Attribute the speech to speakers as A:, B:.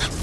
A: camp.